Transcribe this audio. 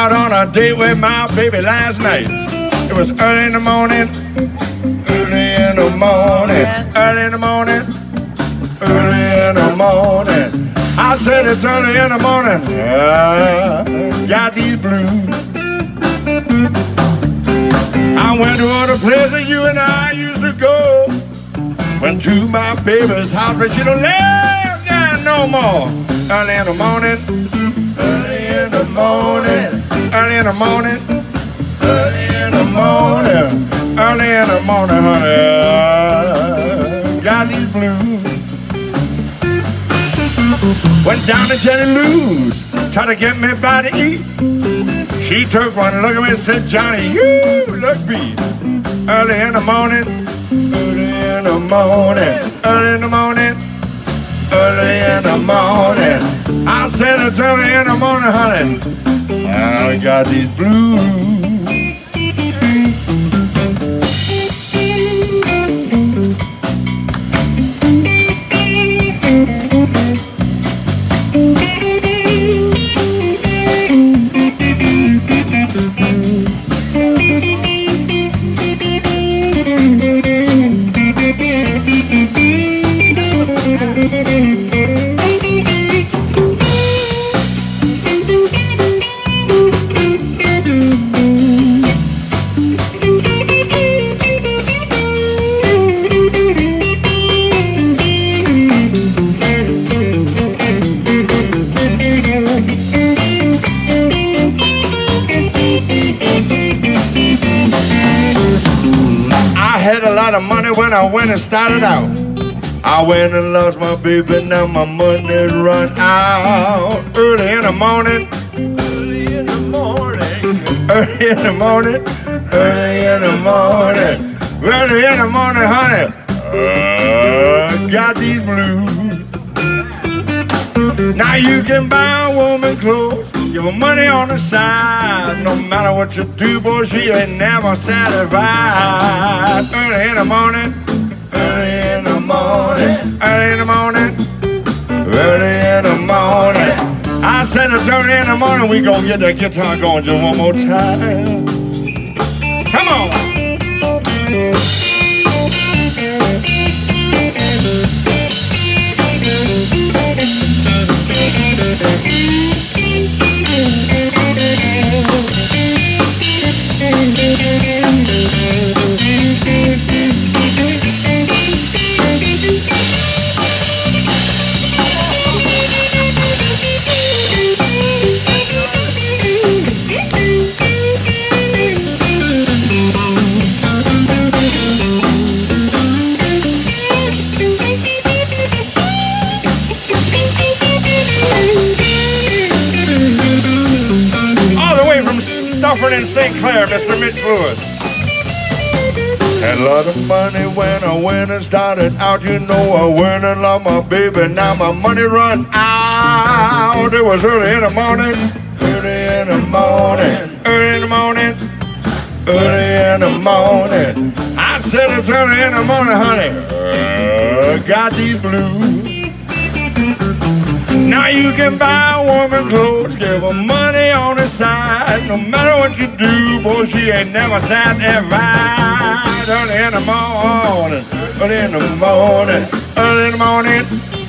out on a date with my baby last night. It was early in the morning, early in the morning, early in the morning, early in the morning. I said it's early in the morning. Yeah, got these blues. I went to all the places you and I used to go. Went to my baby's house, but she don't live there no more. Early in the morning, early in the morning, early in the morning, early in the morning, early in the morning, honey. Got these blues. Went down to Jenny Lou's, tried to get me by to eat. She took one look at me and said, Johnny, you look beat. Early in the morning, early in the morning, early in the morning, early in the morning. I said it's early in the morning, honey. I got these blues. Lot of money when I went and started out. I went and lost my baby, now my money's run out. Early in the morning, early in the morning, early in the morning, early in the morning, early in the morning, honey. Uh, got these blues. Now you can buy a woman clothes, her money on the side. No matter what you do, boy, she ain't never satisfied. Early in the morning, early in the morning, early in the morning, early in the morning. I said it's early in the morning, we gonna get that guitar going just one more time. From Stafford and St. Clair, Mr. Mitch Lewis. Had a lot of money when I went and started out. You know I went and lost my baby. Now my money run out. It was early in the morning. Early in the morning. Early in the morning. Early in the morning. I said it's early in the morning, honey. Uh, got these blues. Now you can buy a woman clothes, give her money on the side. No matter what you do, boy, she ain't never satisfied. Early in the morning, early in the morning, early in the morning,